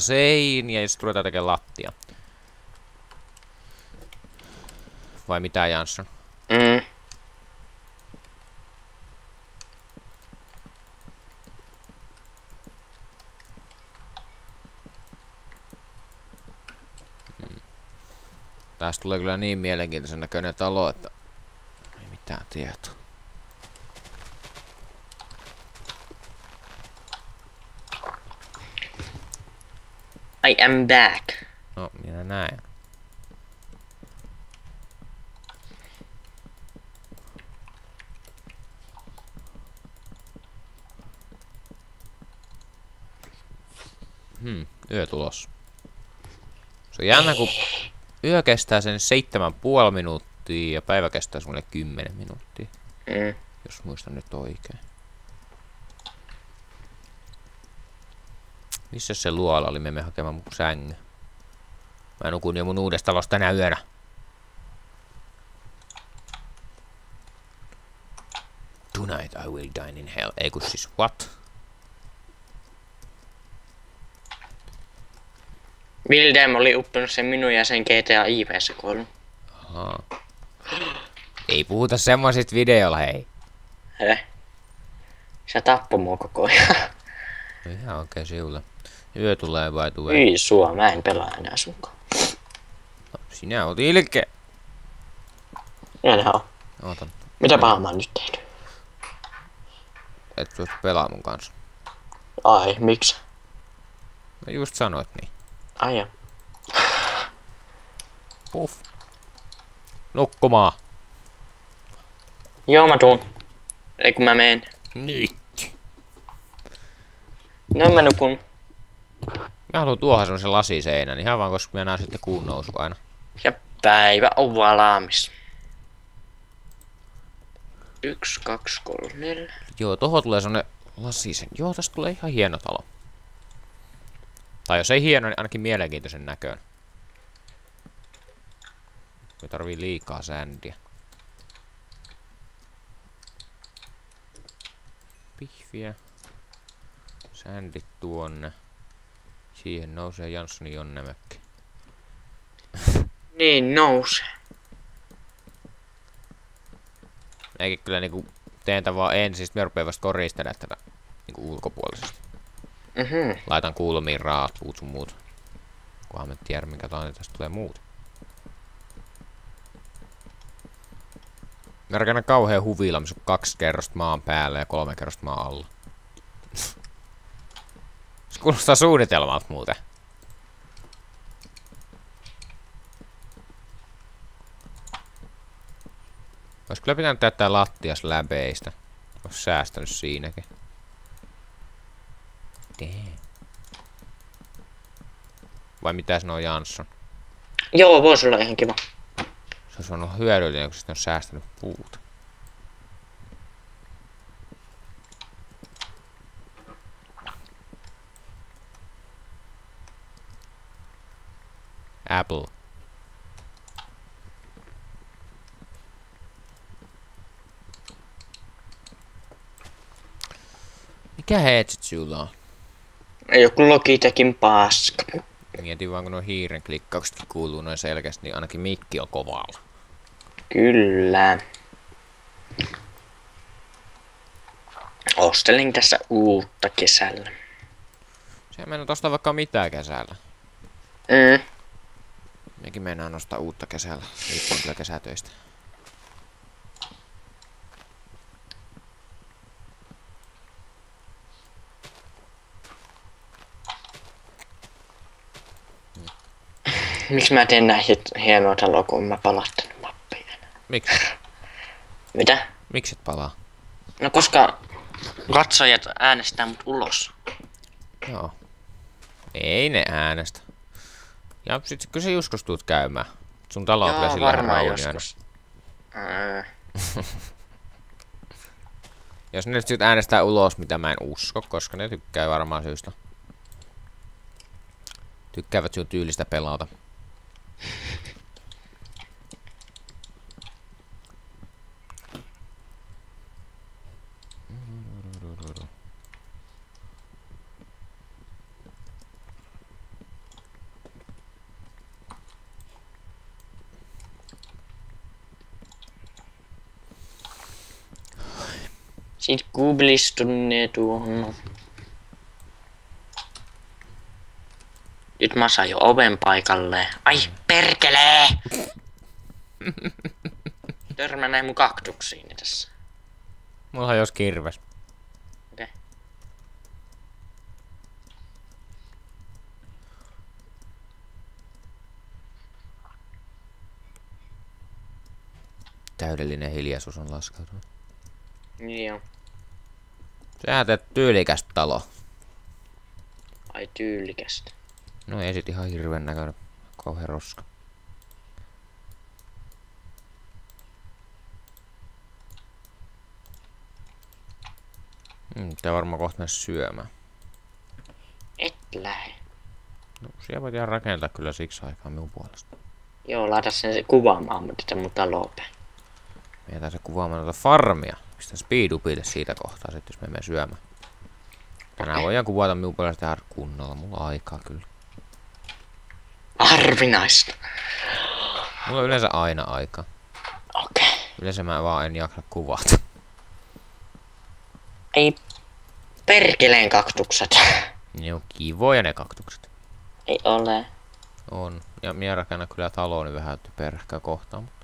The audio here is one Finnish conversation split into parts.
Seiniä ja sitten ruvetaan tekemään lattia. Vai mitä Jansson? Mm. Tästä tulee kyllä niin mielenkiintoisen näköinen talo, että ei mitään tietoa. I am back. No, minä näen. Hmm, yö tulos. Se on jännä, kun yö kestää sen seitsemän puoli minuuttia ja päivä kestää semmoinen kymmenen minuuttia, Mm. jos muistan nyt oikein. Missä se luola oli? Me menen hakemaan mun sängyn. Mä nukun jo mun uudesta talosta tänä yönä. Tonight I will dine in hell. Ei kun siis what? Wildem oli uppinut sen minun ja sen GTA IVssä kuollut. Ahaa. Ei puhuta semmoisista videolla, hei. Hei. Se tappoi mua koko ajan. No Ihan oikein siulla. Yö tulee vai tulee? Ei sua, mä en pelaa enää sunkaan. Sinä oot ilke. Enää on. Ootan. Mitä pahaa mä oon nyt tehnyt? Et suostu pelaa mun kanssa. Ai, miksi? Mä just sanoit niin. Ai ja. Puff. Nukkumaan. Joo, mä tuun. Ei kun mä meen. Nyt. No mä nukun. Mä haluan tuohon semmosen lasiseinän, ihan vaan koska mä näen sitten kuun nousu aina. Ja päivä on valaamis. Yksi, kaksi, kolme, neljä. Joo, tuohon tulee semmonen lasisen. Joo, tästä tulee ihan hieno talo. Tai jos ei hieno, niin ainakin mielenkiintoisen näköön. Me tarvii liikaa sändiä. Pihviä. Sändit tuonne. Siihen nousee Janssonin Jonnemökki. Niin nousee. Eikä kyllä niinku teen tän vaan ensin, sit mä rupeen vasta koristelemaan tätä niinku ulkopuolisesti. Mhm. Laitan kulmiin raat, puut sun muut. Kunhan me tiedä, minkä tahansa tästä tulee muut. Mä rakennan kauhean huvila, missä on kaksi kerrosta maan päällä ja kolme kerrosta maan alla. Kuulostaa suunnitelmalta muuten. Ois kyllä pitänyt täyttää lattias läbeistä. Ois säästänyt siinäkin. Damn. Vai mitä sanoo Jansson? Joo, voisi olla ihan kiva. Se olisi ollut hyödyllinen, kun sitten on säästänyt puuta. Apple. Mikä headset sulla on? Joku Logitechin paska. Mietin vaan, kun nuo hiiren klikkauksetkin kuuluu noin selkeästi, niin ainakin mikki on kovalla. Kyllä. Ostelin tässä uutta kesällä. Se mennä ostaa vaikka mitään kesällä. Mm. Mekin mennään nostaa uutta kesällä, riippuen kyllä kesätöistä. Miksi mä teen näin hienoa taloa, kun mä palattanut mappiin enää? Miksi? Mitä? Miksi et palaa? No koska katsojat äänestää mut ulos. Joo. Ei ne äänestä. Ja sit kyllä sä joskus tuut käymään. Sun talo on kyllä sillä joskus. Ää, Jos ne nyt äänestää ulos, mitä mä en usko, koska ne tykkää varmaan syystä. Tykkäävät sun tyylistä pelata. Sitten googlistunne tuohon. Nyt mä saan jo oven paikalle. Ai perkele! Törmä näin mun kaktuksiin tässä. Mulla on jos kirves. Okei. Täydellinen hiljaisuus on laskeutunut. Niin joo. Sä teet tyylikästä talo. Ai tyylikästä. No ei sit ihan hirveän näköinen. Kauhean roska. Mm, tää varmaan kohta mennä syömään. Et lähe. No, siellä voit ihan rakentaa kyllä siksi aikaa minun puolesta. Joo, laita sen kuvaamaan mutta tätä mun taloa päin. Mietitään se kuvaamaan noita farmia. Pistän speedupille siitä kohtaa sitten, jos me menemme syömään. Tänään voidaan kuvata minun puolesta tehdä kunnolla. Mulla on aikaa kyllä. Harvinaista. Mulla on yleensä aina aika. Okei. Okay. Yleensä mä vaan en jaksa kuvata. Ei perkeleen kaktukset. Ne on kivoja ne kaktukset. Ei ole. On. Ja minä rakennan kyllä talooni vähän typerähkää kohtaan. Mutta...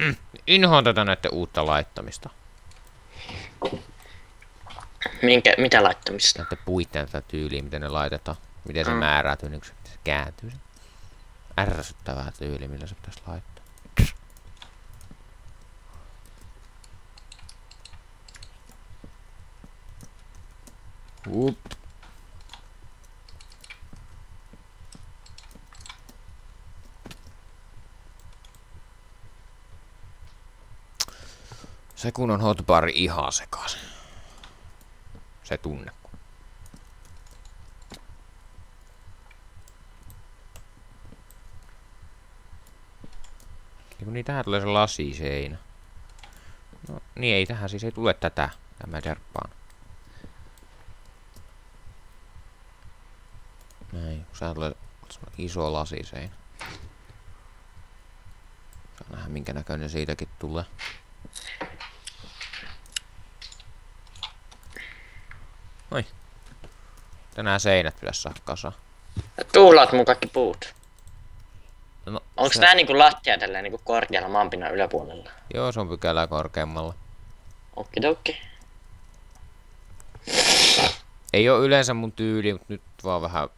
Mm. Inhoan tätä näiden uutta laittamista. Minkä, mitä laittamista? Näiden puitten tätä tyyliä, miten ne laitetaan. Miten se Mm. määräytyy, niin kun se, kääntyy. Ärsyttävää tyyli, millä se pitäisi laittaa. Up. Se kun on hotbari ihan sekaisin. Se tunne. Kun niin tähän tulee se lasiseinä. No niin ei tähän siis ei tule tätä. Tämä terppaan. Näin, kun sehän tulee iso lasiseinä. Saa nähdä minkä näköinen siitäkin tulee. Oi. Tänään seinät pitäisi saada kasaan. Tuhlaat mun kaikki puut. No, Onks se- nää niinku lattia tälleen niinku korkealla maanpinnan yläpuolella? Joo, se on pykälää korkeammalla. Okidoki. Ei oo yleensä mun tyyli, mutta nyt vaan vähän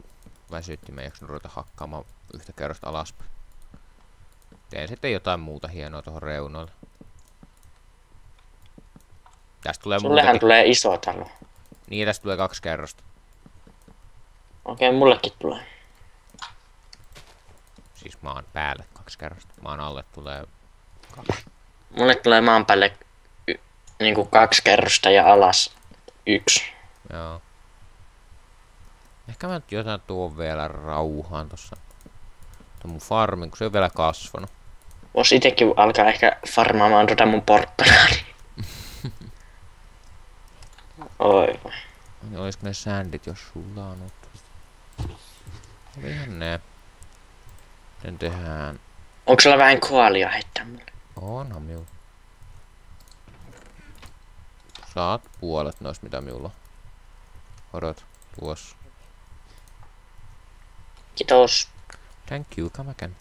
väsytti. Mä en ruveta hakkaamaan yhtä kerrosta alaspäin. Teen sitten jotain muuta hienoa tuohon reunoille. Tästä tulee Sullehan muutakin. tulee iso talo. Niin, tästä tulee kaksi kerrosta. Okei, okay, mullekin tulee. Siis maan päälle kaksi kerrosta. Maan alle tulee kaksi. Mulle tulee maan päälle y- niinku kaksi kerrosta ja alas yksi. Joo. Ehkä mä nyt jotain tuon vielä rauhaan tossa. Tuon mun farmin, kun se on vielä kasvanut. Vois itekin alkaa ehkä farmaamaan tota mun porkkanaani. Oi voi. Niin olisiko ne sändit, jos sulla on ollut? Olihan ne. Miten tehdään? Onko sulla vähän koalia heittää mulle? Onhan minulla. Saat puolet noista, mitä minulla on. Odot, tuossa. Kiitos. Thank you, come again.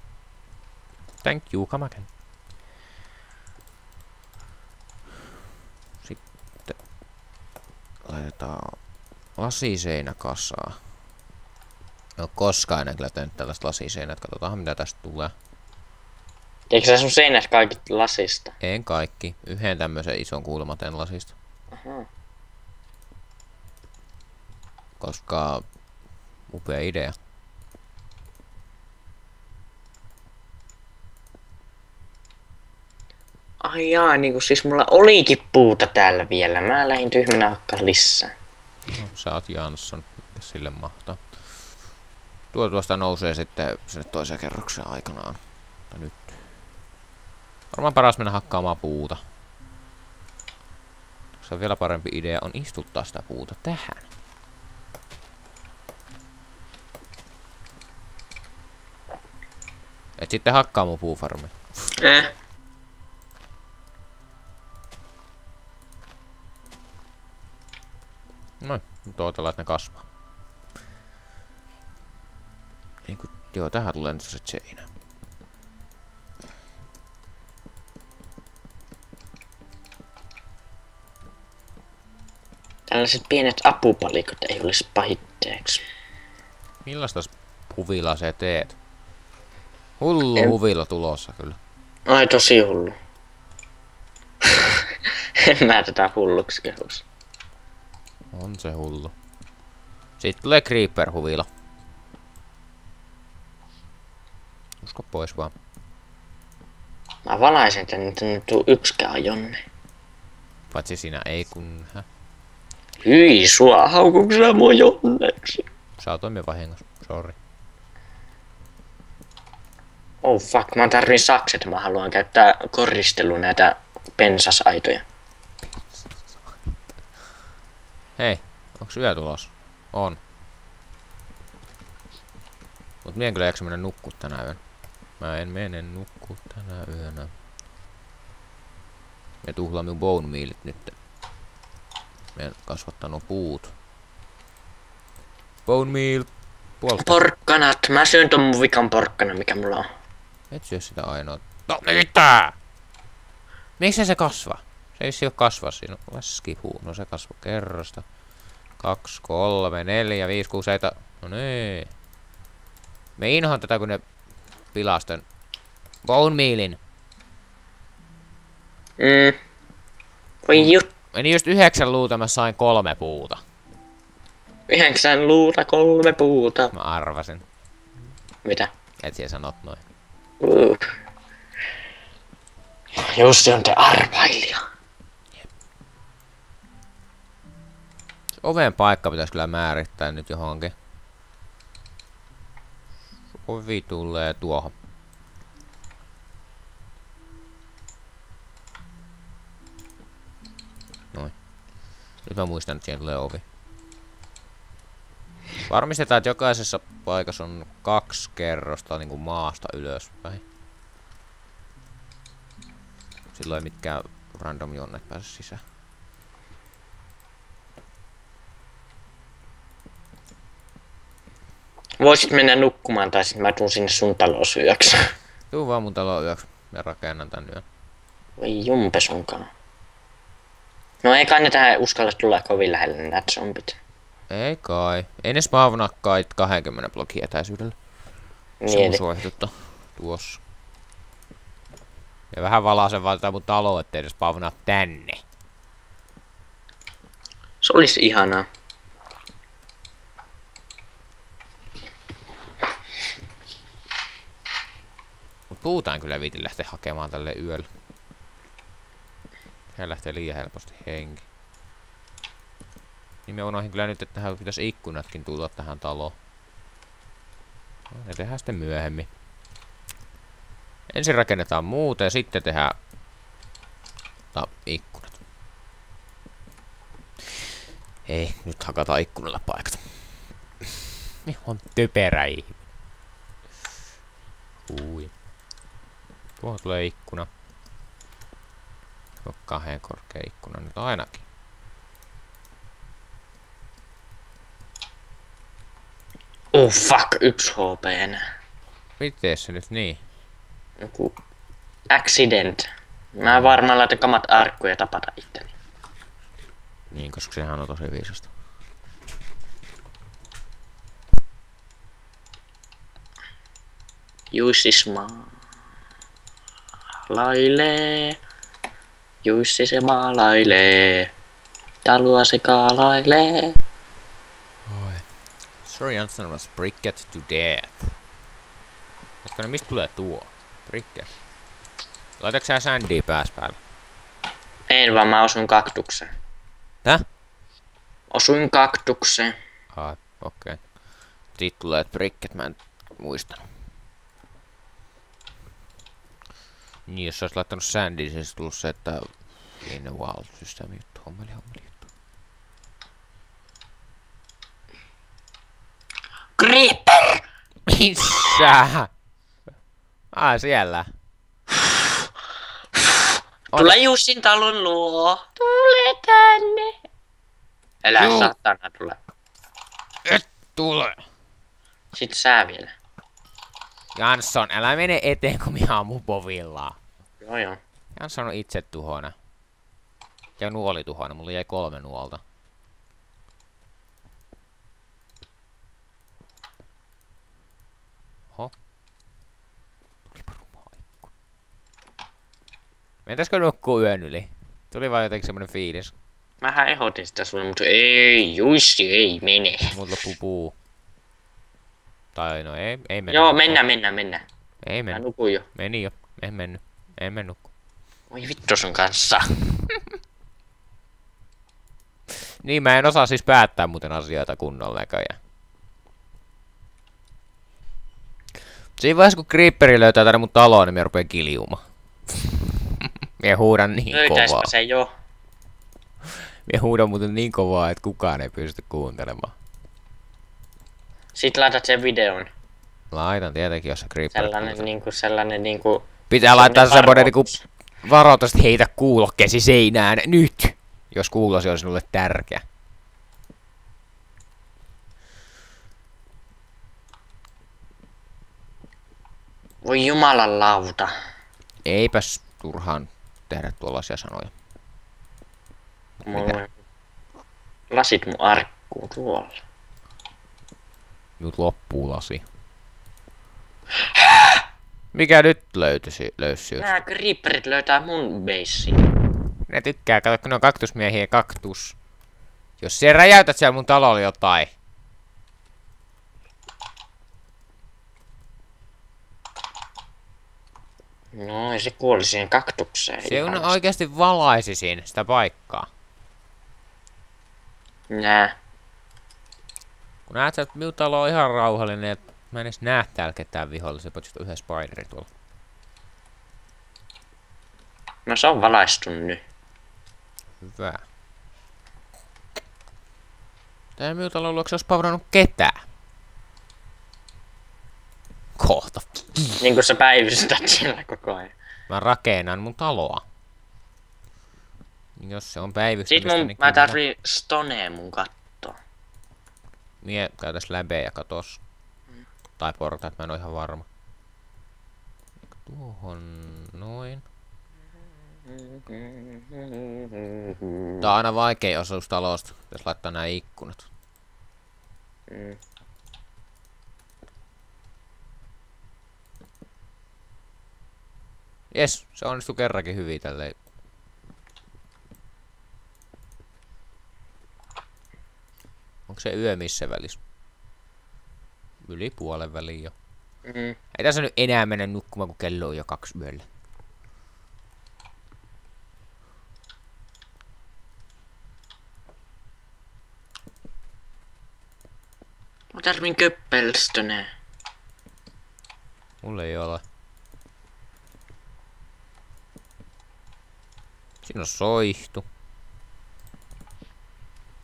Thank you, come again. Sitten laitetaan lasiseinä kasaan. No koskaan en kyllä tehnyt tällaista lasiseinät. Katsotaan mitä tästä tulee. Eikö sä sun seinät kaikki lasista? En kaikki. Yhden tämmöisen ison kulmaten lasista. Aha. Koska upea idea. Ai jaa, niinku siis mulla olikin puuta täällä vielä. Mä lähdin tyhmänä hakkaan lisää. No, sä oot Jansson, mikä sille mahtaa. Tuo tuosta nousee sitten sinne toiseen kerrokseen aikanaan. Mutta nyt. Varmaan paras mennä hakkaamaan puuta. Se on vielä parempi idea on istuttaa sitä puuta tähän. Et sitten hakkaa mun puufarmi. Eh. Nyt odotellaan, että ne kasvaa. Niin kun, joo, tähän tulee nyt se seinä. Tällaiset pienet apupalikot ei olisi pahitteeksi. Millaista huvilaa se teet? Hullu En- huvila tulossa kyllä. Ai tosi hullu. en mä tätä hulluksi kehus. On se hullu. Sitten tulee Creeper-huvila. Usko pois vaan. Mä valaisen tän, että nyt tuu yksikään jonne. Paitsi sinä ei kun... Hä? Hyi sua, haukuks sä mua jonneksi? Saa toimia vahingossa. Sorry. Oh fuck, mä tarvin sakset, mä haluan käyttää koristelu näitä pensasaitoja. Hei, onks yö tulos? On. Mut mie en kyllä jaksa mennä nukkuu tänä yönä. Mä en mene nukkuu tänä yönä. Me tuhlaa minun bone mealit nyt. Me en kasvattanut puut. Bone meal. Puolesta. Porkkanat, mä syön ton mun vikan porkkana, mikä mulla on. Et syö sitä ainoa. No mitä? Miksi se kasva? Se ei ole kasva siinä. Laskihuu. No se kasvoi kerrasta. Kaksi, kolme, neljä, viisi, kuusi, seitsemän. No niin. Me inhoan tätä, kun ne pilasten bone mealin. Mm. Voi jut, Meni just yhdeksän luuta, mä sain kolme puuta. yhdeksän luuta, kolme puuta. Mä arvasin. Mitä? Et siellä sanot noin. Uh. Jussi on te arvailija. Oven paikka pitäisi kyllä määrittää nyt johonkin. Ovi tulee tuohon. Noin. Nyt mä muistan, että siihen tulee ovi. Varmistetaan, että jokaisessa paikassa on kaksi kerrosta niin kuin maasta ylöspäin. Silloin mitkään random jonnet pääse sisään. Voisit mennä nukkumaan tai sitten mä tuun sinne sun taloon syöksi. Tuu vaan mun talo yöksi ja rakennan tän yön. Voi jumpe sunkaan. No ei kai ne tähän uskalla tulla kovin lähelle näitä zombit. Ei kai. Ei ne spawnaa kai 20 blokin etäisyydellä. Se Niin, on suositutta tuossa. Ja vähän valasen vaan tätä mun talo, ettei ne spawnaa tänne. se olisi ihanaa. Puutaan kyllä viitin lähteä hakemaan tälle yöllä. Hän lähtee liian helposti henki. Niin me unohdin kyllä nyt, että tähän pitäisi ikkunatkin tulla tähän taloon. No, ne tehdään sitten myöhemmin. Ensin rakennetaan muuta ja sitten tehdään ta, ikkunat. Ei, nyt hakataan ikkunalla paikat. on typerä ihminen. Tuohon tulee ikkuna. Tuo kahden korkea ikkuna nyt ainakin. Oh fuck, yksi HP enää. Miten se nyt niin? Joku accident. Mä varmaan laitan kamat arkkuun ja tapata itteni. Niin, koska sehän on tosi viisasta. Jussi maalailee. Jussi se maalailee. Talua se kaalailee. Oi. Sorry answer was bricket to death. Koska mistä tulee tuo? Bricket. Laitatko sä sandia pääs päälle? En vaan mä osuin kaktukseen. Täh? Osuin kaktukseen. Ai, okei. Okay. Siitä tulee bricket, mä en muista. Niin, jos sä olisit laittanut sandia, niin se olisi tullut se, että in the wild systeemi juttu, hommeli, hommeli juttu. Creeper! Missä? Ai siellä. Tule Jussin talon luo. Tule tänne. Älä Juu. satana tule. Et tule. Sitten sä vielä. Jansson, älä mene eteen, kun minä oon mun povillaa. Joo joo. Jansson on itse tuhona. Ja nuoli tuhona, mulla jäi kolme nuolta. Oho. Mentäisikö nukkuu yön yli? Tuli vaan jotenkin semmonen fiilis. Mähän ehdotin sitä sulle, mutta ei, Jussi ei mene. Loppuu puu. Tai no ei, ei mennä. Joo, mennään, mennään, mennään. Ei Mä mennä. nukun jo. Meni jo. En mennyt. En mennyt. Voi vittu sun kanssa. Niin, mä en osaa siis päättää muuten asioita kunnolla näköjään. Siinä vaiheessa, kun Creeperi löytää tänne mun taloon, niin mä rupeen kiljumaan. Mie huudan niin Löytäispä kovaa. se jo. Mie huudan muuten niin kovaa, että kukaan ei pysty kuuntelemaan. Sitten laitat sen videon. Laitan tietenkin, jos se Creeper Sellainen kuuntelee. niinku, sellainen niinku... Pitää laittaa semmonen niinku varoitus. että heitä kuulokkeesi seinään nyt! Jos kuulosi on sinulle tärkeä. Voi jumalan lauta. Eipäs turhaan tehdä tuollaisia sanoja. Mulla on lasit mun arkkuun tuolla. Nyt loppuu lasi. Mikä nyt löytyisi, löysi? Nää creeperit löytää mun beissin. Ne tykkää, kato kun ne on kaktusmiehiä kaktus. Jos siellä räjäytät siellä mun talolla jotain. No, se kuoli siihen kaktukseen. Se on oikeasti valaisi siinä sitä paikkaa. Nää. Kun näet, että minun talo on ihan rauhallinen, että mä en edes näe täällä ketään vihollisia, paitsi yhden spiderin tuolla. No se on valaistu nyt. Hyvä. Tää minun talon luokse olisi pavrannut ketään. Kohta. Niin kuin sä päivystät siellä koko ajan. Mä rakennan mun taloa. Jos se on päivystämistä, mun, niin mä tarvii stonea mun kattoon. Mie käytäs läbeä katos. Tai portaat, mä en oo ihan varma. Tuohon noin. Tää on aina vaikea osuus talosta, jos laittaa nää ikkunat. Jes, se onnistui kerrankin hyvin tälleen. Onko se yö missä välissä? Yli puolen väliin jo. Mm. Ei tässä nyt enää mennä nukkumaan, kun kello on jo kaksi yöllä. Mä tarvin köppelstonea. Mulla ei ole. Siinä on soihtu.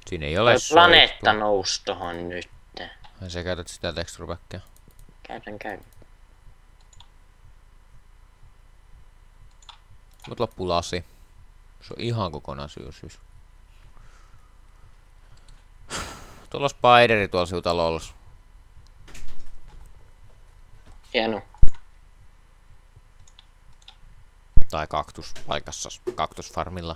Siinä ei ole planeetta nousi tohon nyt. Ai sä käytät sitä texturepackia. Käytän käyn. Mut loppuu lasi. Se on ihan kokonaan syysys. Tuolla spideri tuolla sinun talolla. Hieno. Tai kaktus paikassa, kaktusfarmilla.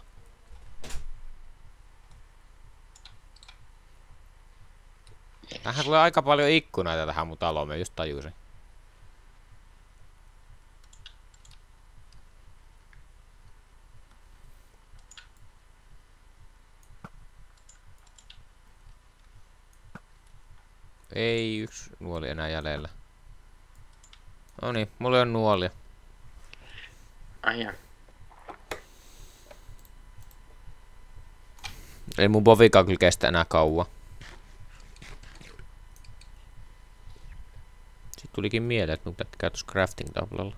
Tähän tulee aika paljon ikkunoita tähän mun taloon, mä just tajusin. Ei yksi nuoli enää jäljellä. No niin, mulla on nuolia. Ai. Ei mun bovika kyllä kestä enää kauan. Tulikin mieleen, että mun pitää käydä tuossa crafting tablalla.